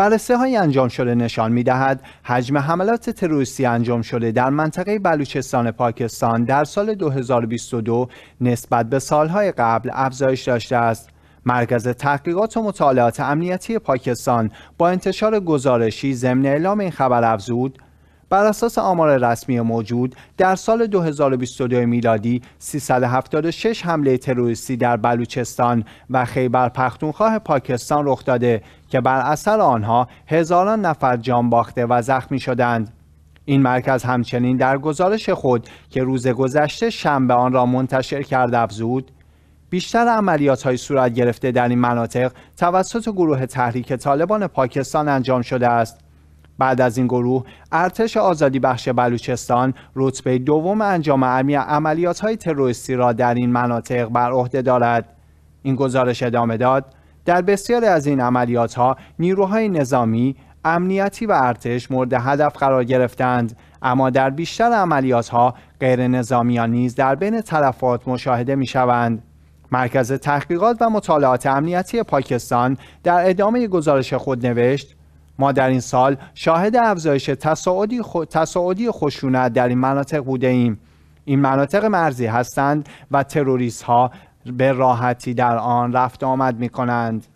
بررسی های انجام شده نشان می دهد حجم حملات تروریستی انجام شده در منطقه بلوچستان پاکستان در سال 2022 نسبت به سالهای قبل افزایش داشته است. مرکز تحقیقات و مطالعات امنیتی پاکستان با انتشار گزارشی ضمن اعلام این خبر افزود بر اساس آمار رسمی موجود در سال 2022 میلادی 376 حمله تروریستی در بلوچستان و خیبر پختونخوا پاکستان رخ داده که بر اثر آنها هزاران نفر جان باخته و زخمی شدند. این مرکز همچنین در گزارش خود که روز گذشته شنبه آن را منتشر کرده افزود بیشتر عملیات های صورت گرفته در این مناطق توسط گروه تحریک طالبان پاکستان انجام شده است. بعد از این گروه ارتش آزادی بخش بلوچستان رتبه دوم انجام عملیات های تروریستی را در این مناطق بر عهده دارد. این گزارش ادامه داد در بسیاری از این عملیات ها نیروهای نظامی امنیتی و ارتش مورد هدف قرار گرفتند اما در بیشتر عملیات ها غیر نظامیان نیز در بین طرفات مشاهده می شوند مرکز تحقیقات و مطالعات امنیتی پاکستان در ادامه گزارش خود نوشت ما در این سال شاهد افزایش تصاعدی, خو... خشونت در این مناطق بوده ایم. این مناطق مرزی هستند و تروریست ها به راحتی در آن رفت آمد می کنند